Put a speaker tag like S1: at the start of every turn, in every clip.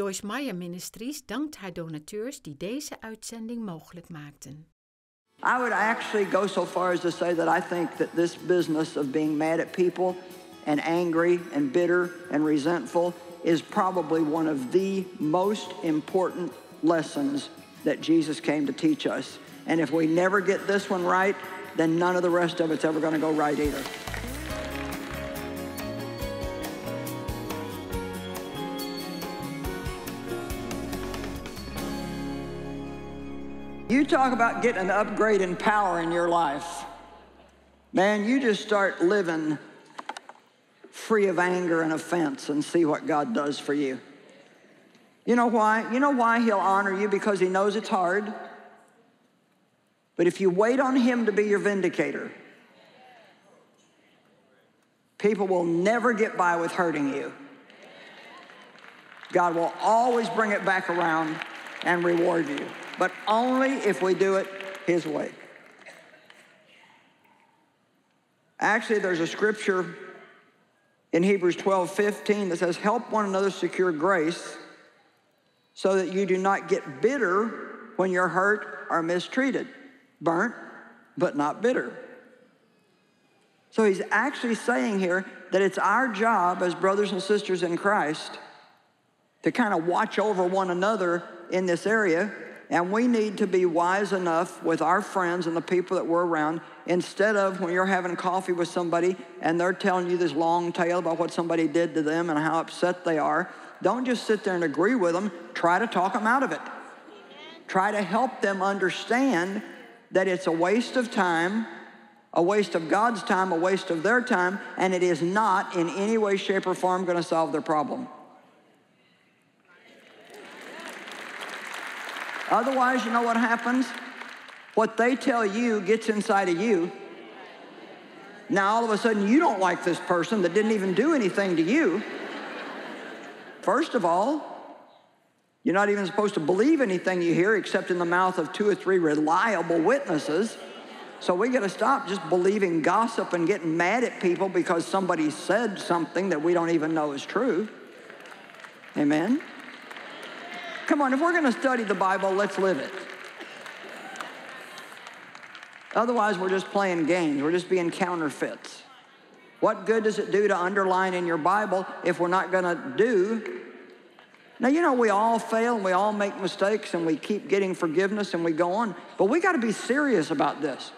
S1: Joyce Meyer Ministries dankt haar donateurs die deze uitzending mogelijk maakten.
S2: I would actually go so far as to say that I think that this business of being mad at people and angry and bitter and resentful is probably one of the most important lessons that Jesus came to teach us. And if we never get this one right, then none of the rest of it's ever going to go right either. You talk about getting an upgrade in power in your life. Man, you just start living free of anger and offense and see what God does for you. You know why? You know why He'll honor you? Because He knows it's hard. But if you wait on Him to be your vindicator, people will never get by with hurting you. God will always bring it back around and reward you, but only if we do it His way. Actually, there's a scripture in Hebrews 12 15 that says, Help one another secure grace so that you do not get bitter when you're hurt or mistreated. Burnt, but not bitter. So he's actually saying here that it's our job as brothers and sisters in Christ to kind of watch over one another in this area. And we need to be wise enough with our friends and the people that we're around, instead of when you're having coffee with somebody and they're telling you this long tale about what somebody did to them and how upset they are, don't just sit there and agree with them. Try to talk them out of it. Try to help them understand that it's a waste of time, a waste of God's time, a waste of their time, and it is not in any way, shape, or form going to solve their problem. Otherwise, you know what happens? What they tell you gets inside of you. Now, all of a sudden, you don't like this person that didn't even do anything to you. First of all, you're not even supposed to believe anything you hear except in the mouth of two or three reliable witnesses. So we got to stop just believing gossip and getting mad at people because somebody said something that we don't even know is true. Amen? Come on, if we're going to study the Bible, let's live it. Otherwise, we're just playing games. We're just being counterfeits. What good does it do to underline in your Bible if we're not going to do? Now, you know, we all fail and we all make mistakes and we keep getting forgiveness and we go on, but we got to be serious about this.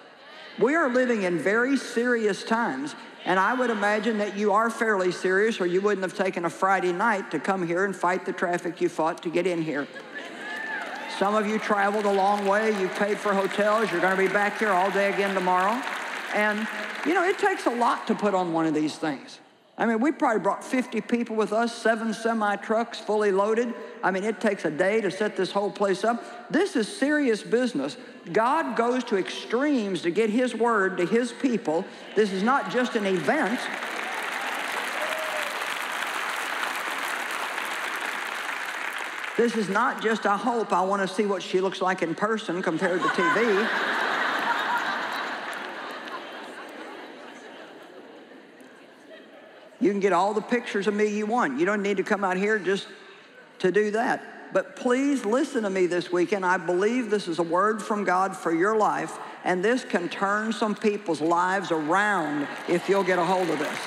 S2: We are living in very serious times, and I would imagine that you are fairly serious or you wouldn't have taken a Friday night to come here and fight the traffic you fought to get in here. Some of you traveled a long way, you paid for hotels, you're going to be back here all day again tomorrow. And, you know, it takes a lot to put on one of these things. I mean, we probably brought 50 people with us, seven semi trucks fully loaded. I mean, it takes a day to set this whole place up. This is serious business. God goes to extremes to get His word to His people. This is not just an event. This is not just a hope. I want to see what she looks like in person compared to TV. You can get all the pictures of me you want. You don't need to come out here just to do that. But please listen to me this weekend. I believe this is a word from God for your life, and this can turn some people's lives around if you'll get a hold of this.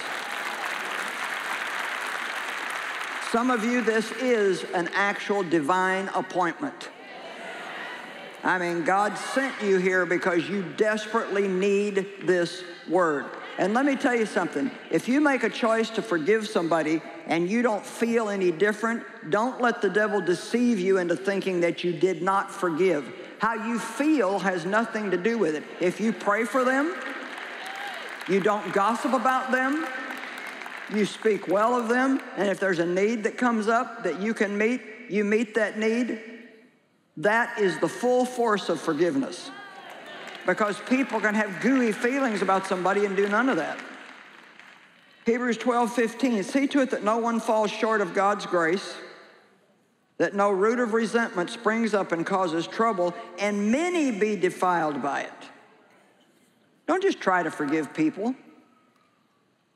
S2: Some of you, this is an actual divine appointment. I mean, God sent you here because you desperately need this word. And let me tell you something. If you make a choice to forgive somebody and you don't feel any different, don't let the devil deceive you into thinking that you did not forgive. How you feel has nothing to do with it. If you pray for them, you don't gossip about them, you speak well of them, and if there's a need that comes up that you can meet, you meet that need. That is the full force of forgiveness because people can have gooey feelings about somebody and do none of that. Hebrews 12, 15. See to it that no one falls short of God's grace, that no root of resentment springs up and causes trouble, and many be defiled by it. Don't just try to forgive people.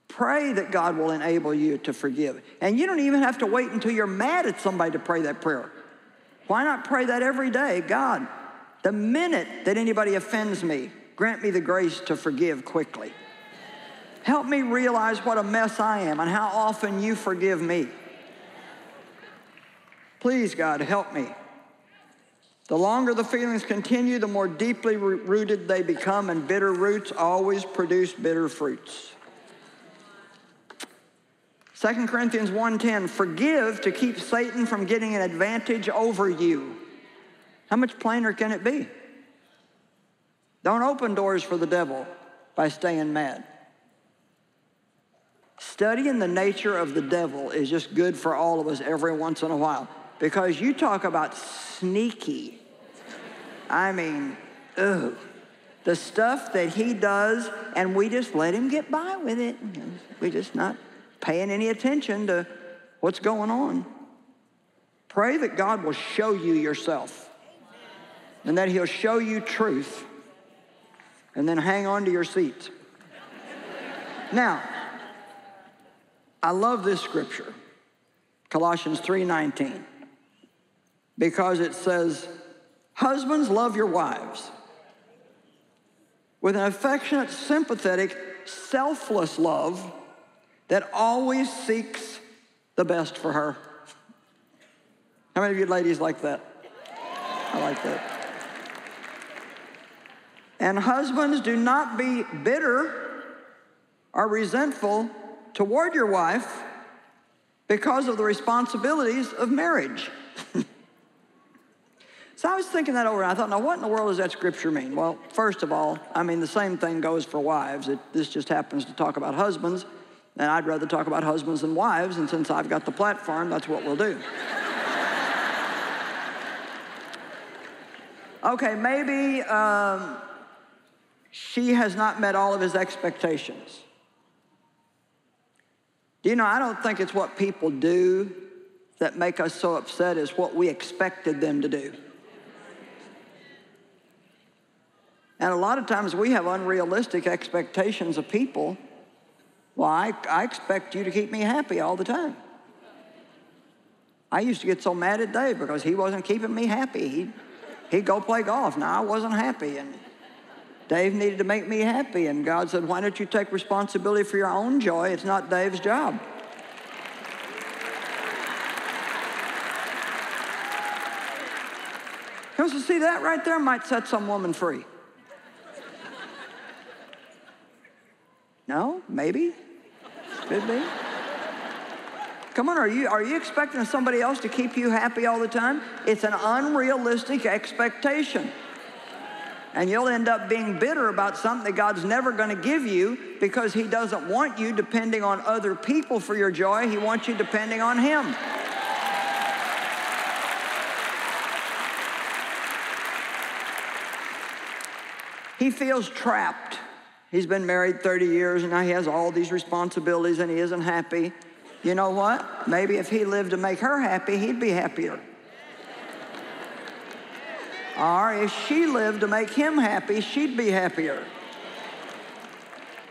S2: Pray that God will enable you to forgive. And you don't even have to wait until you're mad at somebody to pray that prayer. Why not pray that every day? God, the minute that anybody offends me, grant me the grace to forgive quickly. Help me realize what a mess I am and how often you forgive me. Please, God, help me. The longer the feelings continue, the more deeply rooted they become, and bitter roots always produce bitter fruits. 2 Corinthians 1:10 forgive to keep Satan from getting an advantage over you. How much plainer can it be? Don't open doors for the devil by staying mad. Studying the nature of the devil is just good for all of us every once in a while because you talk about sneaky. I mean, ugh. The stuff that he does, and we just let him get by with it. We're just not paying any attention to what's going on. Pray that God will show you yourself and that He'll show you truth and then hang on to your seat. now, I love this scripture, Colossians 3:19, because it says, "Husbands, love your wives with an affectionate, sympathetic, selfless love that always seeks the best for her. How many of you ladies like that? I like that. And husbands, do not be bitter or resentful toward your wife because of the responsibilities of marriage. so I was thinking that over, and I thought, now what in the world does that scripture mean? Well, first of all, I mean, the same thing goes for wives. It, this just happens to talk about husbands. And I'd rather talk about husbands than wives, and since I've got the platform, that's what we'll do. okay, maybe um, she has not met all of his expectations. Do you know, I don't think it's what people do that make us so upset as what we expected them to do. And a lot of times we have unrealistic expectations of people well, I, I expect you to keep me happy all the time. I used to get so mad at Dave because he wasn't keeping me happy. He'd, he'd go play golf. Now I wasn't happy. And Dave needed to make me happy. And God said, Why don't you take responsibility for your own joy? It's not Dave's job. Because to see that right there might set some woman free. No? Maybe? Could be. Come on, are you, are you expecting somebody else to keep you happy all the time? It's an unrealistic expectation. And you'll end up being bitter about something that God's never going to give you because He doesn't want you depending on other people for your joy. He wants you depending on Him. He feels trapped. He's been married 30 years and now he has all these responsibilities and he isn't happy. You know what? Maybe if he lived to make her happy, he'd be happier. Or if she lived to make him happy, she'd be happier.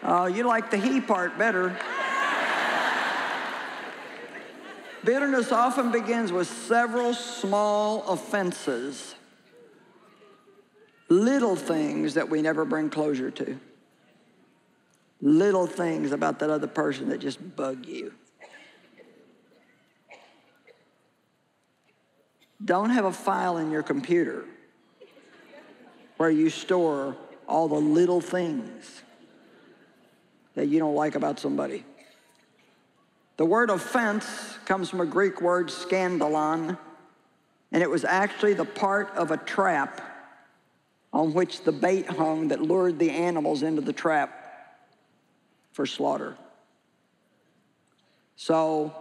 S2: Oh, you like the he part better. Bitterness often begins with several small offenses, little things that we never bring closure to little things about that other person that just bug you. Don't have a file in your computer where you store all the little things that you don't like about somebody. The word offense comes from a Greek word, scandalon, and it was actually the part of a trap on which the bait hung that lured the animals into the trap for slaughter. So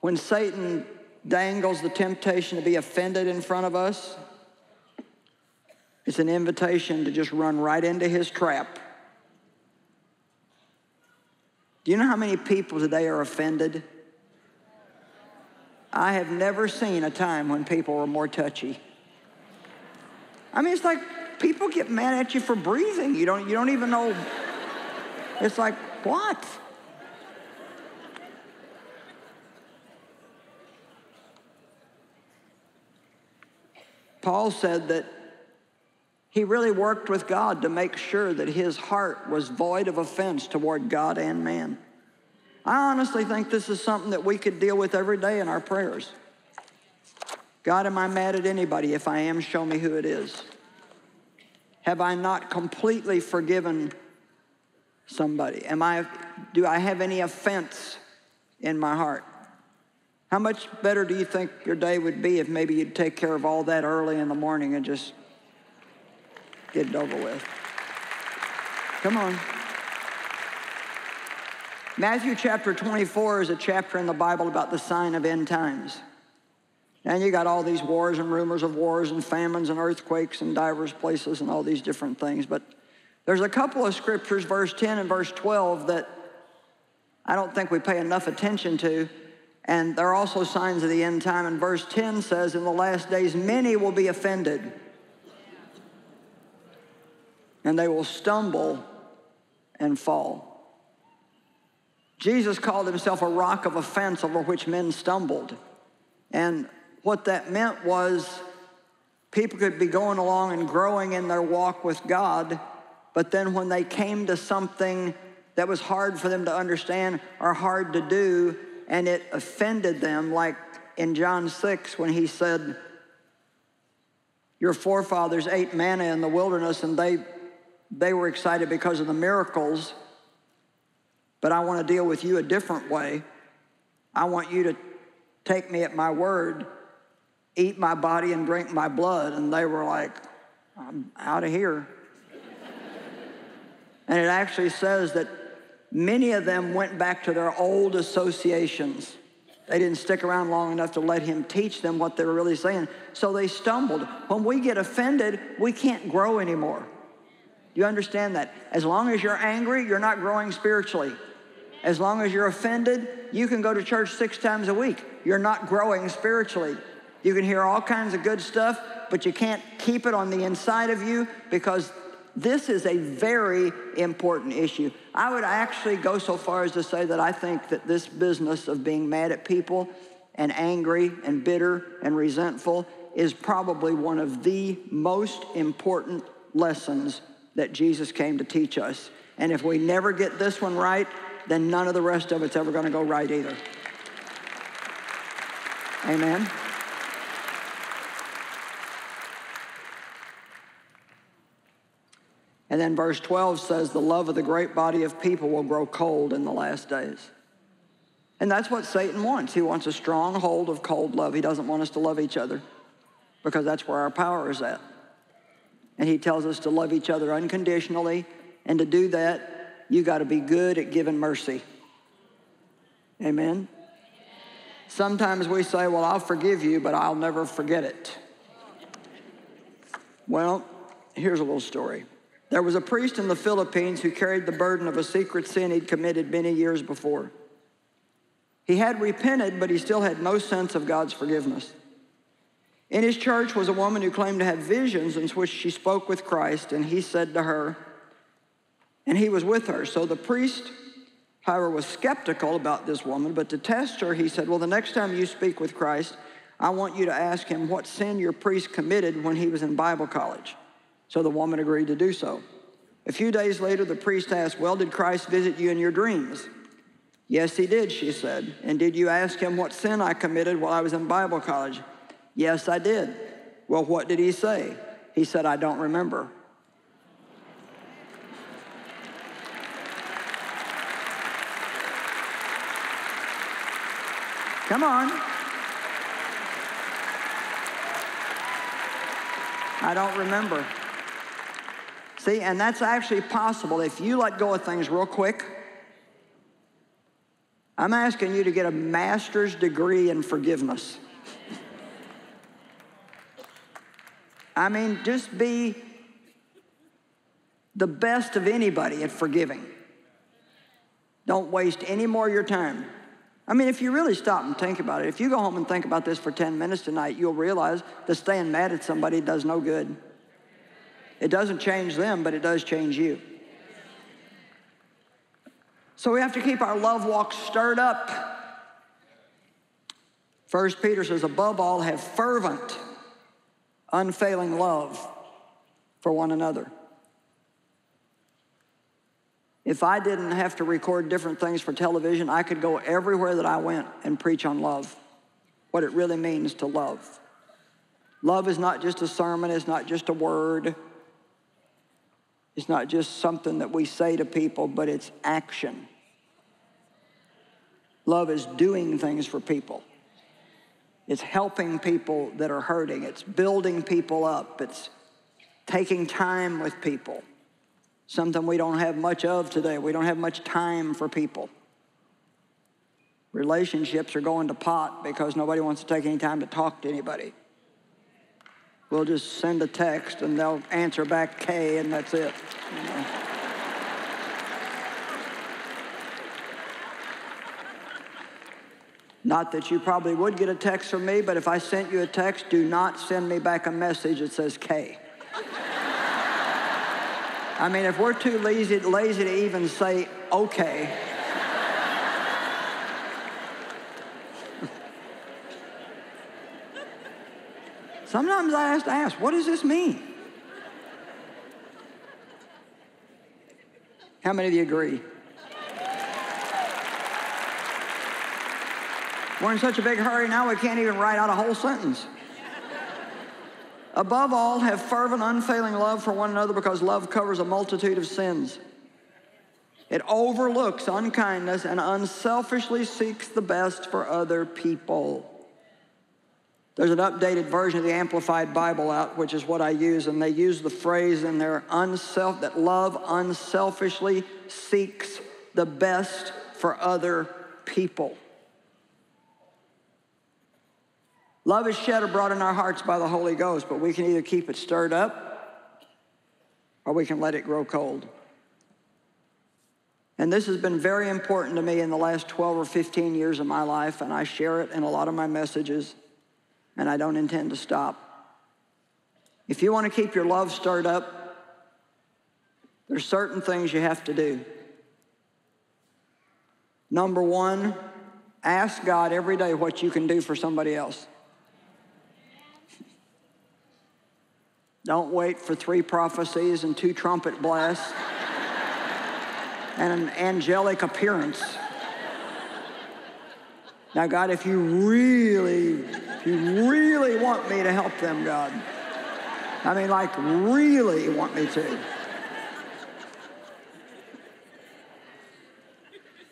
S2: when Satan dangles the temptation to be offended in front of us, it's an invitation to just run right into his trap. Do you know how many people today are offended? I have never seen a time when people were more touchy. I mean, it's like people get mad at you for breathing. You don't, you don't even know. It's like, what? Paul said that he really worked with God to make sure that his heart was void of offense toward God and man. I honestly think this is something that we could deal with every day in our prayers. God, am I mad at anybody? If I am, show me who it is. Have I not completely forgiven somebody? Am I, do I have any offense in my heart? How much better do you think your day would be if maybe you'd take care of all that early in the morning and just get it over with? Come on. Matthew chapter 24 is a chapter in the Bible about the sign of end times. And you got all these wars and rumors of wars and famines and earthquakes and diverse places and all these different things. But there's a couple of scriptures, verse 10 and verse 12, that I don't think we pay enough attention to. And they're also signs of the end time. And verse 10 says, In the last days, many will be offended, and they will stumble and fall. Jesus called himself a rock of offense over which men stumbled. And what that meant was people could be going along and growing in their walk with God, but then when they came to something that was hard for them to understand or hard to do, and it offended them, like in John 6 when he said, Your forefathers ate manna in the wilderness and they, they were excited because of the miracles, but I want to deal with you a different way. I want you to take me at my word eat my body and drink my blood. And they were like, I'm out of here. and it actually says that many of them went back to their old associations. They didn't stick around long enough to let him teach them what they were really saying. So they stumbled. When we get offended, we can't grow anymore. Do you understand that? As long as you're angry, you're not growing spiritually. As long as you're offended, you can go to church six times a week. You're not growing spiritually. You can hear all kinds of good stuff, but you can't keep it on the inside of you because this is a very important issue. I would actually go so far as to say that I think that this business of being mad at people and angry and bitter and resentful is probably one of the most important lessons that Jesus came to teach us. And if we never get this one right, then none of the rest of it's ever going to go right either. Amen. And then verse 12 says, The love of the great body of people will grow cold in the last days. And that's what Satan wants. He wants a strong hold of cold love. He doesn't want us to love each other because that's where our power is at. And he tells us to love each other unconditionally. And to do that, you got to be good at giving mercy. Amen? Sometimes we say, Well, I'll forgive you, but I'll never forget it. Well, here's a little story. There was a priest in the Philippines who carried the burden of a secret sin he'd committed many years before. He had repented, but he still had no sense of God's forgiveness. In his church was a woman who claimed to have visions in which she spoke with Christ, and he said to her, and he was with her. So the priest, however, was skeptical about this woman, but to test her, he said, Well, the next time you speak with Christ, I want you to ask him what sin your priest committed when he was in Bible college. So the woman agreed to do so. A few days later, the priest asked, Well, did Christ visit you in your dreams? Yes, he did, she said. And did you ask him what sin I committed while I was in Bible college? Yes, I did. Well, what did he say? He said, I don't remember. Come on. I don't remember. See, and that's actually possible if you let go of things real quick. I'm asking you to get a master's degree in forgiveness. I mean, just be the best of anybody at forgiving. Don't waste any more of your time. I mean, if you really stop and think about it, if you go home and think about this for 10 minutes tonight, you'll realize that staying mad at somebody does no good. It doesn't change them, but it does change you. So we have to keep our love walk stirred up. First Peter says, above all, have fervent unfailing love for one another. If I didn't have to record different things for television, I could go everywhere that I went and preach on love, what it really means to love. Love is not just a sermon, it's not just a word, it's not just something that we say to people, but it's action. Love is doing things for people. It's helping people that are hurting. It's building people up. It's taking time with people. Something we don't have much of today. We don't have much time for people. Relationships are going to pot because nobody wants to take any time to talk to anybody. We'll just send a text and they'll answer back K and that's it. You know? Not that you probably would get a text from me, but if I sent you a text, do not send me back a message that says K. I mean, if we're too lazy, lazy to even say okay, sometimes I have to ask, what does this mean? How many of you agree? We're in such a big hurry now we can't even write out a whole sentence. Above all, have fervent, unfailing love for one another because love covers a multitude of sins. It overlooks unkindness and unselfishly seeks the best for other people. There's an updated version of the Amplified Bible out, which is what I use, and they use the phrase in there unself that love unselfishly seeks the best for other people. Love is shed abroad in our hearts by the Holy Ghost, but we can either keep it stirred up or we can let it grow cold. And this has been very important to me in the last 12 or 15 years of my life, and I share it in a lot of my messages, and I don't intend to stop. If you want to keep your love stirred up, there's certain things you have to do. Number one, ask God every day what you can do for somebody else. Don't wait for three prophecies and two trumpet blasts and an angelic appearance. Now, God, if you really, if you really want me to help them, God, I mean, like, really want me to.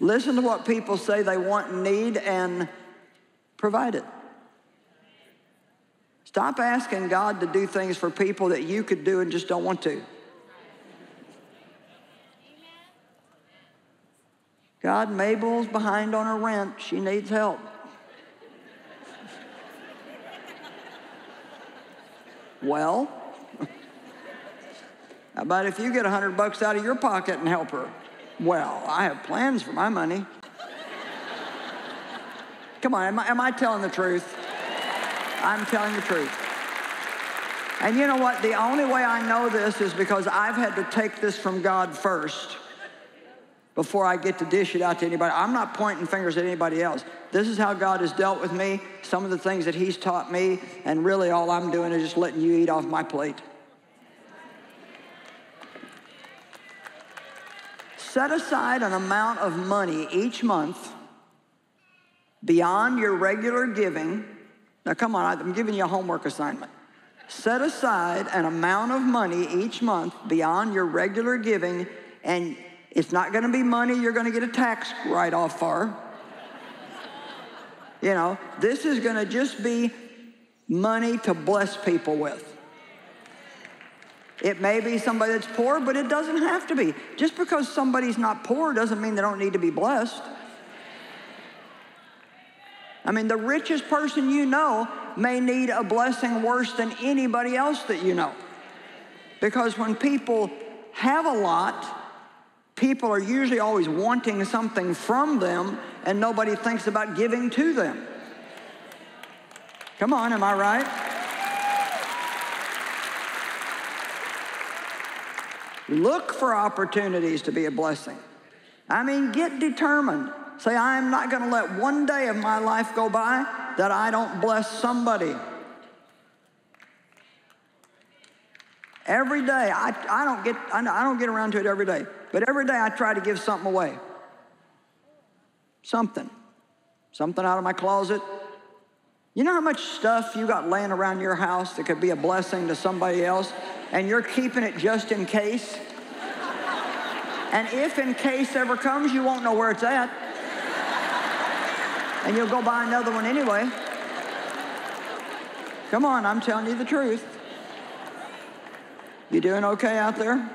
S2: Listen to what people say they want and need and provide it. Stop asking God to do things for people that you could do and just don't want to. God, Mabel's behind on her rent. She needs help. well, how about if you get a hundred bucks out of your pocket and help her? Well, I have plans for my money. Come on, am I, am I telling the truth? I'm telling the truth. And you know what? The only way I know this is because I've had to take this from God first before I get to dish it out to anybody. I'm not pointing fingers at anybody else. This is how God has dealt with me, some of the things that He's taught me, and really all I'm doing is just letting you eat off my plate. Set aside an amount of money each month beyond your regular giving now, come on, I'm giving you a homework assignment. Set aside an amount of money each month beyond your regular giving, and it's not going to be money you're going to get a tax write off for. You know, this is going to just be money to bless people with. It may be somebody that's poor, but it doesn't have to be. Just because somebody's not poor doesn't mean they don't need to be blessed. I mean, the richest person you know may need a blessing worse than anybody else that you know. Because when people have a lot, people are usually always wanting something from them, and nobody thinks about giving to them. Come on, am I right? Look for opportunities to be a blessing. I mean, get determined. Say, I'm not going to let one day of my life go by that I don't bless somebody. Every day, I, I, don't get, I don't get around to it every day, but every day I try to give something away. Something. Something out of my closet. You know how much stuff you got laying around your house that could be a blessing to somebody else, and you're keeping it just in case? and if in case ever comes, you won't know where it's at. And you'll go buy another one anyway. Come on, I'm telling you the truth. You doing okay out there?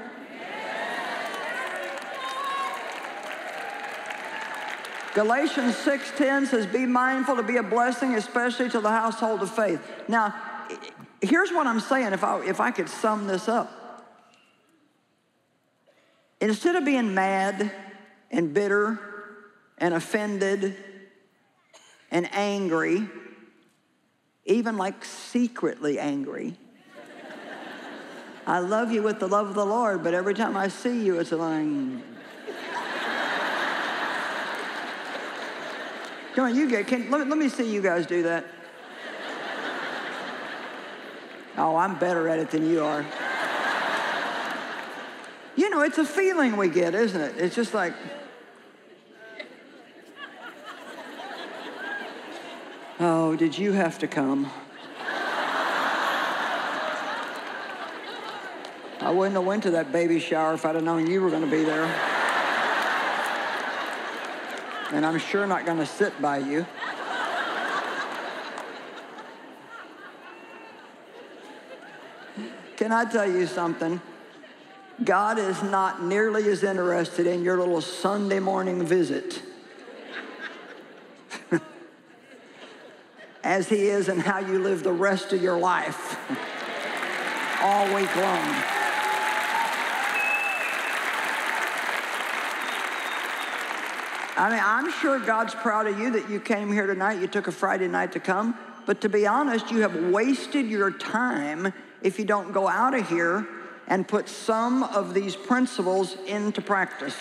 S2: Galatians 6:10 says, "Be mindful to be a blessing, especially to the household of faith." Now, here's what I'm saying. If I if I could sum this up, instead of being mad and bitter and offended and angry, even like secretly angry. I love you with the love of the Lord, but every time I see you, it's like. Come on, you get. Can, let, let me see you guys do that. Oh, I'm better at it than you are. You know, it's a feeling we get, isn't it? It's just like. Oh, did you have to come? I wouldn't have went to that baby shower if I'd have known you were going to be there. And I'm sure not going to sit by you. Can I tell you something? God is not nearly as interested in your little Sunday morning visit as he is in how you live the rest of your life all week long. I mean, I'm sure God's proud of you that you came here tonight. You took a Friday night to come. But to be honest, you have wasted your time if you don't go out of here and put some of these principles into practice.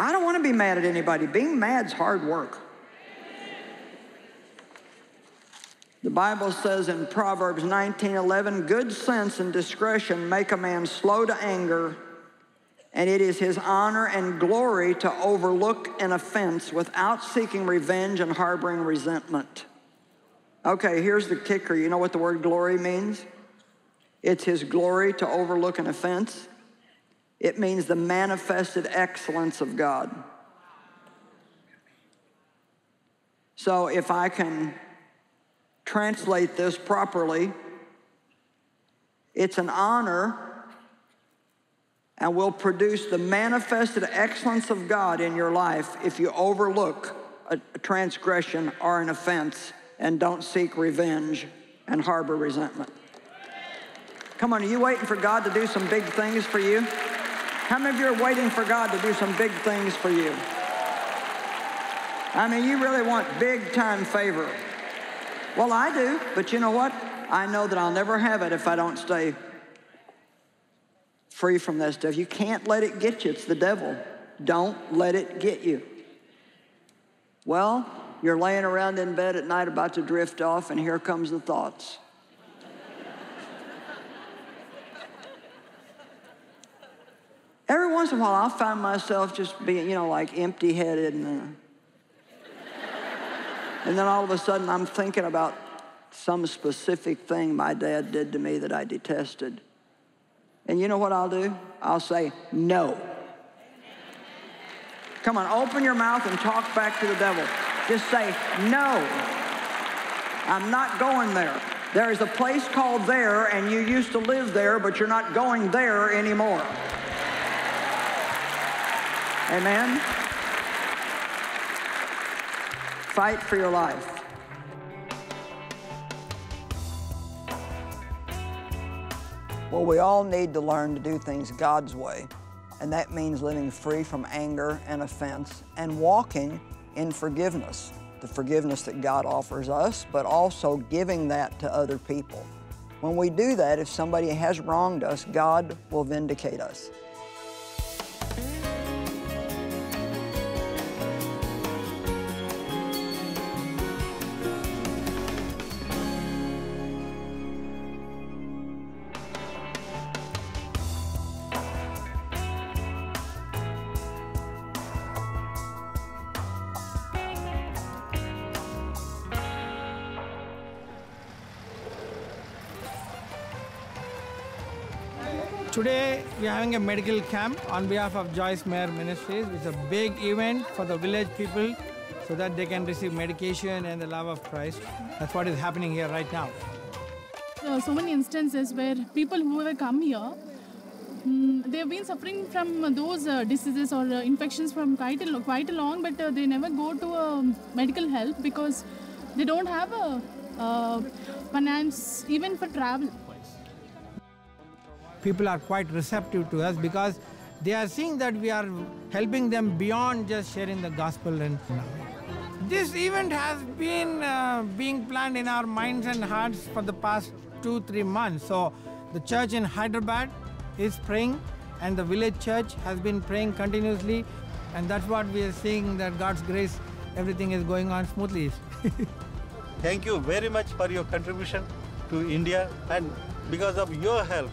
S2: I don't want to be mad at anybody. Being mad's hard work. The Bible says in Proverbs 19:11, "Good sense and discretion make a man slow to anger, and it is his honor and glory to overlook an offense without seeking revenge and harboring resentment." Okay, here's the kicker. You know what the word glory means? It's his glory to overlook an offense. It means the manifested excellence of God. So if I can translate this properly, it's an honor and will produce the manifested excellence of God in your life if you overlook a, transgression or an offense and don't seek revenge and harbor resentment. Come on, are you waiting for God to do some big things for you? How many of you are waiting for God to do some big things for you? I mean, you really want big time favor. Well, I do, but you know what? I know that I'll never have it if I don't stay free from that stuff. You can't let it get you. It's the devil. Don't let it get you. Well, you're laying around in bed at night about to drift off, and here comes the thoughts. Every once in a while, I'll find myself just being, you know, like empty headed and. Uh, and then all of a sudden, I'm thinking about some specific thing my dad did to me that I detested. And you know what I'll do? I'll say, no. Come on, open your mouth and talk back to the devil. Just say, no. I'm not going there. There is a place called there, and you used to live there, but you're not going there anymore. Amen? Fight for your life. Well, we all need to learn to do things God's way, and that means living free from anger and offense and walking in forgiveness, the forgiveness that God offers us, but also giving that to other people. When we do that, if somebody has wronged us, God will vindicate us.
S3: Today, we are having a medical camp on behalf of Joyce Meyer Ministries. It's a big event for the village people so that they can receive medication and the love of Christ. That's what is happening here right now.
S4: There are so many instances where people who have come here, mm, they have been suffering from those uh, diseases or uh, infections from quite a, quite a long, but uh, they never go to um, medical help because they don't have a uh, finance even for travel.
S3: People are quite receptive to us because they are seeing that we are helping them beyond just sharing the gospel and this event has been uh, being planned in our minds and hearts for the past two three months. So the church in hyderabad is praying and the village church has been praying continuously and that's what we are seeing that god's grace everything is going on smoothly.
S5: Thank you very much for your contribution to India and because of your help,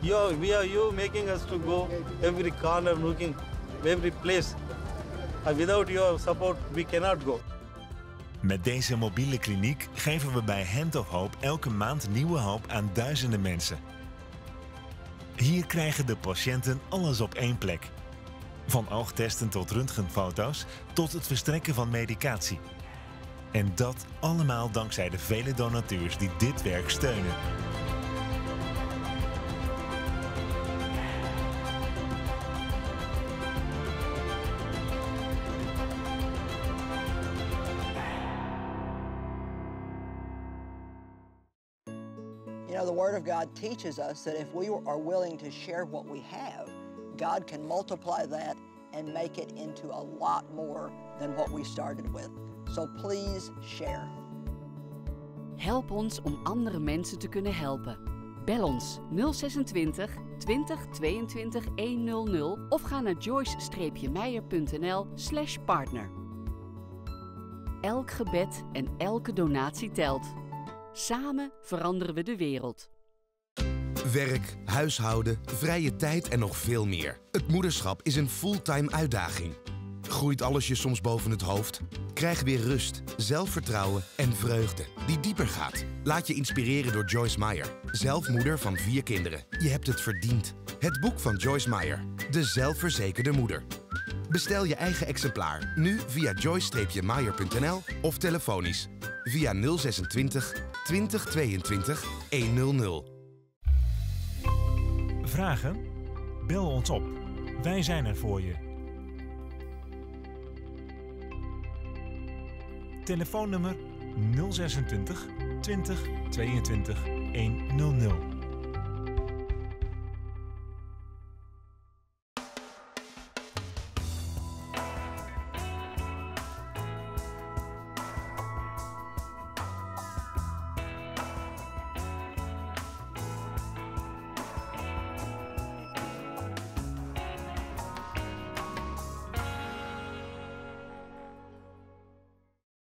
S5: your, we are you making us to go every corner, looking every place. And without your support, we cannot go.
S6: Met deze mobiele kliniek geven we bij Hand of Hope elke maand nieuwe hoop aan duizenden mensen. Hier krijgen de patiënten alles op één plek. Van oogtesten tot röntgenfoto's tot het verstrekken van medicatie. En dat allemaal dankzij de vele donateurs die dit werk steunen.
S2: Know, the Word of God teaches us that if we are willing to share what we have, God can multiply that and make it into a lot more than what we started with. So please share.
S7: Help ons om andere mensen te kunnen helpen. Bel ons 026 20 22 100 of ga naar joyce-meijer.nl slash partner. Elk gebed en elke donatie telt. Samen veranderen we de wereld.
S8: Werk, huishouden, vrije tijd en nog veel meer. Het moederschap is een fulltime uitdaging. Groeit alles je soms boven het hoofd? Krijg weer rust, zelfvertrouwen en vreugde die dieper gaat. Laat je inspireren door Joyce Meyer, zelf moeder van vier kinderen. Je hebt het verdiend. Het boek van Joyce Meyer, De Zelfverzekerde Moeder. Bestel je eigen exemplaar nu via joyce-meyer.nl of telefonisch via 026 2022 100.
S6: Vragen? Bel ons op. Wij zijn er voor je. Telefoonnummer 026 20 22 100.